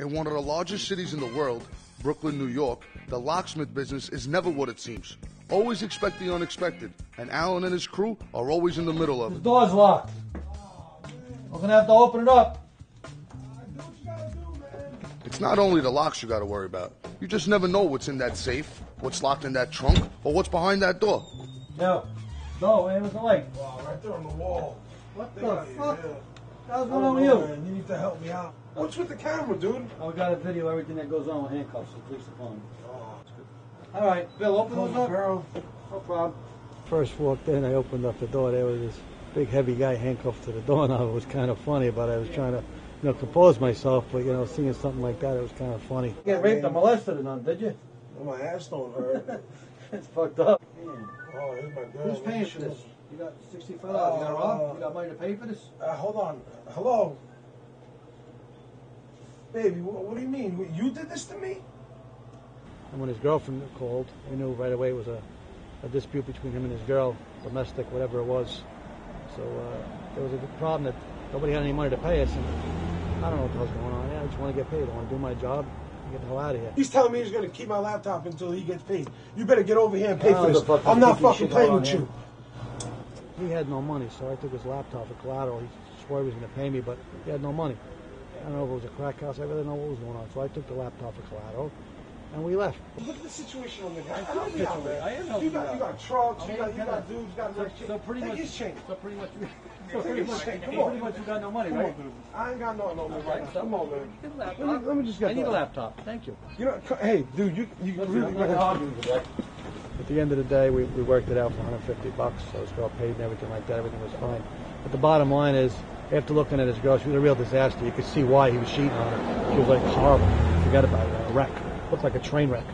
In one of the largest cities in the world, Brooklyn, New York, the locksmith business is never what it seems. Always expect the unexpected, and Alan and his crew are always in the middle of it. The door's locked. We're gonna have to open it up. It's not only the locks you gotta worry about. You just never know what's in that safe, what's locked in that trunk, or what's behind that door. No. No, man, what's the light? Wow, right there on the wall. What the fuck? yeah. How's I going on with you? Oh, man. You need to help me out. What's with the camera, dude? Oh, we got a video, of everything that goes on with handcuffs, the police department. Oh, All right, Bill, open those up. girl. No problem. First walked in, I opened up the door. There was this big, heavy guy handcuffed to the doorknob. It was kind of funny, but I was trying to, you know, compose myself. But you know, seeing something like that, it was kind of funny. You get raped or molested or none, did you? Oh, my ass don't hurt. It's fucked up. oh, here's my girl. Who's paying for this? You got sixty-five dollars. You got robbed? You got money to pay for this? Uh, hold on. Hello? Baby, what, what do you mean? You did this to me? And when his girlfriend called, we knew right away it was a, a dispute between him and his girl, domestic, whatever it was. So uh, there was a problem that nobody had any money to pay us, and I don't know what the hell's going on. Yeah, I just want to get paid. I want to do my job and get the hell out of here. He's telling me he's going to keep my laptop until he gets paid. You better get over here and pay for this. I'm not fucking playing with you. He had no money, so I took his laptop for collateral. He swore he was going to pay me, but he had no money. I don't know if it was a crack house. I really don't know what was going on. So I took the laptop for collateral, and we left. Look at the situation I'm in. Help me out, man. I am You helping got, you you got trucks, you got, you can got dudes, you got So, rich so pretty Take much, his chain. so pretty much, so Take pretty much, chain. Come pretty on. much you got no money, right? on. I ain't got no, no, no, right now. Come on, man. Let Let me, let me just get I need that. a laptop. Thank you. You know, hey, dude, you, you really I'm not gonna argue with you, Jack. At the end of the day, we, we worked it out for 150 bucks. So his girl paid and everything like that. Everything was fine. But the bottom line is, after looking at his girl, she was a real disaster. You could see why he was cheating on her. She was like horrible. Forget about it. A wreck. Looked like a train wreck.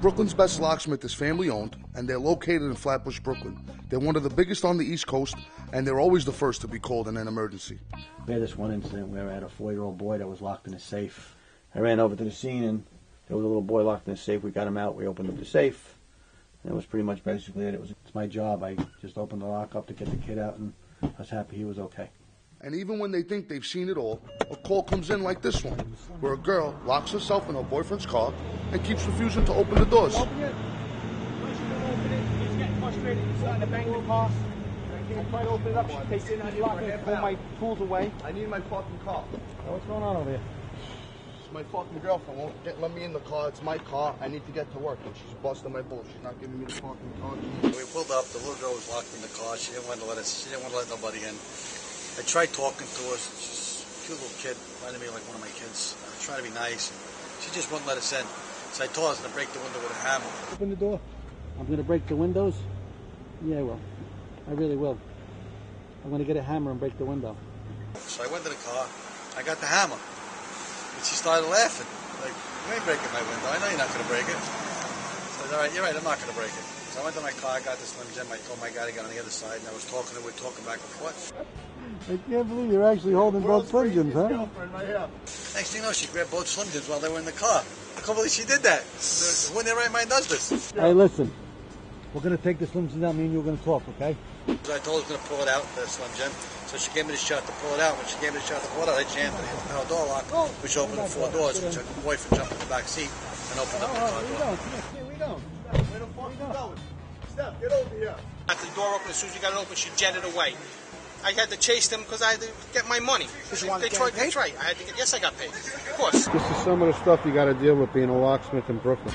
Brooklyn's best locksmith is family owned, and they're located in Flatbush, Brooklyn. They're one of the biggest on the East Coast, and they're always the first to be called in an emergency. We had this one incident where I had a four-year-old boy that was locked in a safe. I ran over to the scene and there was a little boy locked in a safe. We got him out. We opened up the safe. And that was pretty much basically it. It was it's my job. I just opened the lock up to get the kid out, and I was happy he was okay. And even when they think they've seen it all, a call comes in like this one, where a girl locks herself in her boyfriend's car and keeps refusing to open the doors. Open it. Once you can open it, he's getting frustrated. He's starting to bang the car. I try to open it up. She takes it, she locked it, pull my tools away. I need my fucking car. What's going on over here? It's my fucking girlfriend won't get, let me in the car. It's my car. I need to get to work, and she's busting my balls. She's not giving me the fucking car. We pulled up. The little girl was locked in the car. She didn't want to let us. She didn't want to let nobody in. I tried talking to her. She's a cute little kid, reminded me of like one of my kids. I was trying to be nice. She just wouldn't let us in. So I told her I was going to break the window with a hammer. Open the door. I'm going to break the windows. Yeah, I will. I really will. I'm going to get a hammer and break the window. So I went to the car. I got the hammer, and she started laughing. Like, you ain't breaking my window. I know you're not going to break it. So I said, all right, you're right. I'm not going to break it. So I went to my car. I got the Slim Jim. I told my guy to get on the other side, and I was talking to her. We're talking back and forth. I can't believe you're actually holding both Jims, huh? Next thing you know, she grabbed both Jims while they were in the car. I can't believe she did that. Who in their right mind does this? Hey, listen. We're going to take the Slim Jims out. Me and you are going to talk, okay? So I told her I was going to pull it out, the Slim Jim. So she gave me the shot to pull it out. When she gave me the shot to pull it out, I jammed it. Opened our door lock, oh, which opened the four doors, which her boyfriend jumped in the back seat and opened up the oh, car door. Where the fuck you going? Steph, get over here. Got the door open. As soon as we got it open, she jetted away. I had to chase them because I had to get my money. you wanted they to tried, get paid? That's right. I had to get. Yes, I got paid. Of course. This is some of the stuff you got to deal with being a locksmith in Brooklyn.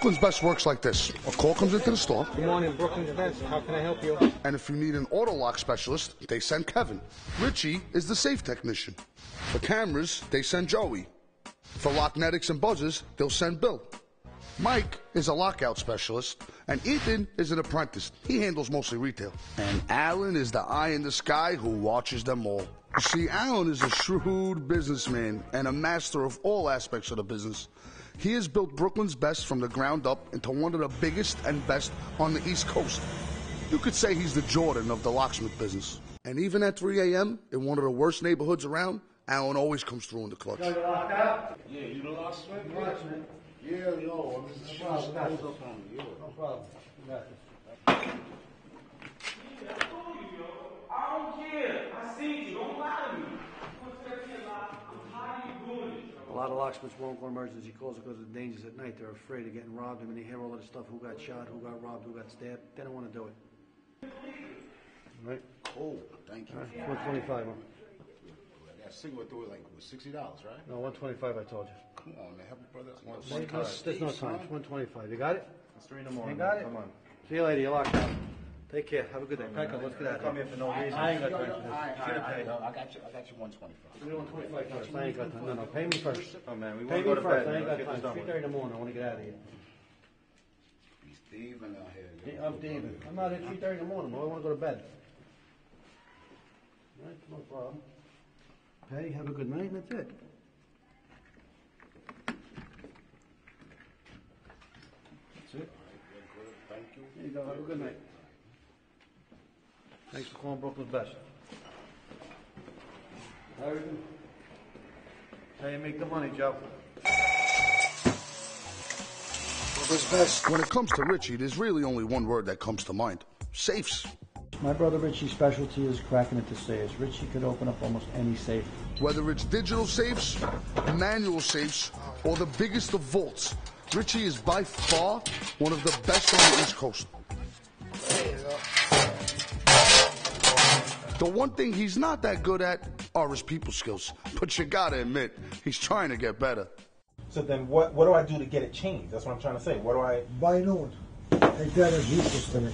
Brooklyn's Best works like this. A call comes into the store, Good morning, Brooklyn's Best. How can I help you? and if you need an auto lock specialist, they send Kevin. Richie is the safe technician. For cameras, they send Joey. For locknetics and buzzers, they'll send Bill. Mike is a lockout specialist, and Ethan is an apprentice. He handles mostly retail. And Alan is the eye in the sky who watches them all. You see, Alan is a shrewd businessman and a master of all aspects of the business. He has built Brooklyn's best from the ground up into one of the biggest and best on the East Coast. You could say he's the Jordan of the locksmith business. And even at 3 a.m., in one of the worst neighborhoods around, Alan always comes through in the clutch. Yeah, you the locksmith? Locksmith. Yeah, yo, I'm just No problem. I'm No just- problem. No problem. You got this. I don't care. I seen you. Don't lie to me. I'm tired of you doing it. A lot of locksmiths won't go emergency calls because of the dangers at night. They're afraid of getting robbed. I mean, they hear all of the stuff, who got shot, who got robbed, who got stabbed. They don't want to do it. Right. Cool, thank you. One twenty-five. That cigarette threw it like was sixty dollars, right? No, one twenty-five. I told you. Come on, man, help me, brother. One There's no, time. It's one twenty-five. You got it? It's three in the morning. You got it? Come on. See you later. You're locked out. Take care. Have a good day. Pack up. Let's get out of Come here. here for no reason. I ain't got time for this. right, all Should right, have paid. all right, I got you. I got you one twenty-five. Give me one twenty-five first. I ain't got time. No, no. Pay me first. Oh, man, we want to go to first. bed. I ain't got time. done Three with. thirty in the morning. I want to get out of here. He's thieving out here. I'm David. I'm out at three thirty in the morning. I want to go to bed. All right, no problem. Pay. Have a good night. and That's it. That's it. Thank you. There you go. Have a good night. Thanks for calling Brooklyn's Best. Everything. How you make the money, Joe? Brooklyn's Best. When it comes to Richie, there's really only one word that comes to mind. Safes. My brother Richie's specialty is cracking into safes. Richie could open up almost any safe. Whether it's digital safes, manual safes, or the biggest of vaults, Richie is by far one of the best on the East Coast. The one thing he's not that good at are his people skills. But you gotta admit, he's trying to get better. So then, what what do I do to get it changed? That's what I'm trying to say. What do I? Buy a new one. Take that as useless to me.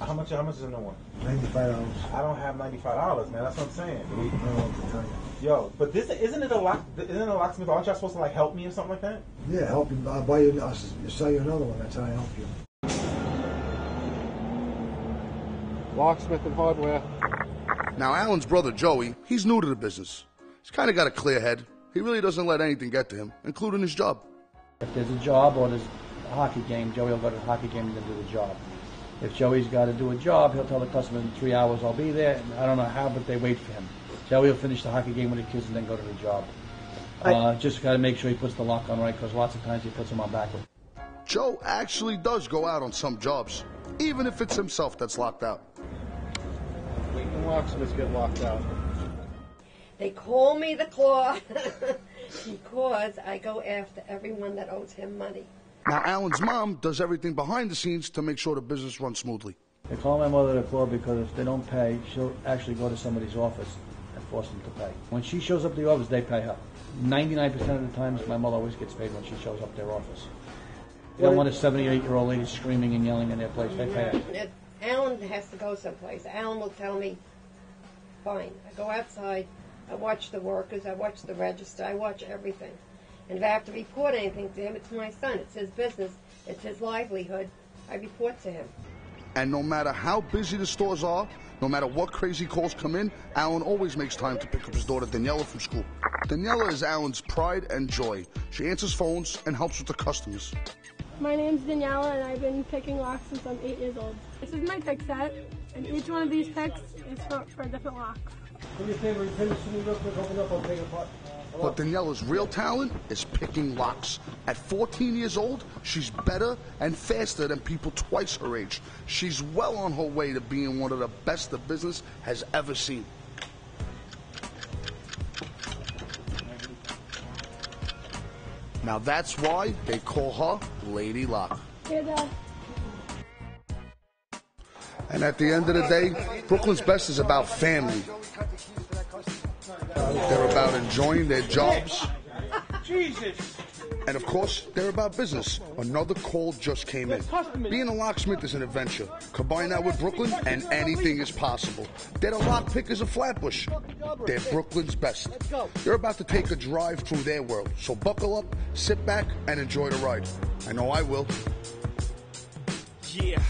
How much? How much is a new one? Ninety-five dollars. I don't have ninety five dollars, man. That's what I'm saying. I don't know what to tell you. Yo, but this isn't it a lock? Isn't it a locksmith? Aren't y'all supposed to like help me or something like that? Yeah, help you. I'll buy you. I'll sell you another one. That's how I help you. Locksmith and hardware. Now, Alan's brother Joey, he's new to the business. He's kind of got a clear head. He really doesn't let anything get to him, including his job. If there's a job or there's a hockey game, Joey will go to the hockey game and then do the job. If Joey's got to do a job, he'll tell the customer in three hours I'll be there. And I don't know how, but they wait for him. Joey will finish the hockey game with the kids and then go to the job. Uh, just got to make sure he puts the lock on right because lots of times he puts them on backward. Joe actually does go out on some jobs, even if it's himself that's locked out. Even locksmiths get locked out. They call me the claw because I go after everyone that owes him money. Now, Alan's mom does everything behind the scenes to make sure the business runs smoothly. They call my mother the claw because if they don't pay, she'll actually go to somebody's office and force them to pay. When she shows up to the office, they pay her. 99% of the times, my mother always gets paid when she shows up to their office. They don't want a 78 year old lady screaming and yelling in their place. They pay her. If Alan has to go someplace. Alan will tell me, fine. I go outside, I watch the workers, I watch the register, I watch everything. And if I have to report anything to him, it's my son. It's his business. It's his livelihood. I report to him. And no matter how busy the stores are, no matter what crazy calls come in, Alan always makes time to pick up his daughter Daniela from school. Daniela is Alan's pride and joy. She answers phones and helps with the customers. My name's Daniela and I've been picking locks since I'm eight years old. This is my pick set, and each one of these picks is for, for different locks. Do me a favor, you finish real quick, open up, I'll take. Uh, but Daniela's real talent is picking locks. At 14 years old, she's better and faster than people twice her age. She's well on her way to being one of the best the business has ever seen. Now that's why they call her Lady Lock. Here, Dad. And at the end of the day, Brooklyn's Best is about family. They're about enjoying their jobs Jesus. And of course, they're about business. Another call just came in. Being a locksmith is an adventure. Combine that with Brooklyn, and anything is possible. They're the lock pickers of Flatbush. They're Brooklyn's best. You're about to take a drive through their world. So buckle up, sit back, and enjoy the ride. I know I will. Yeah.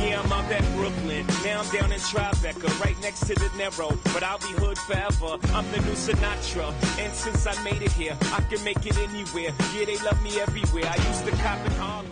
Yeah, I'm out at Brooklyn. Now I'm down in Tribeca, right next to De Niro. But I'll be hood forever. I'm the new Sinatra. And since I made it here, I can make it anywhere. Yeah, they love me everywhere. I used to cop in Harlem.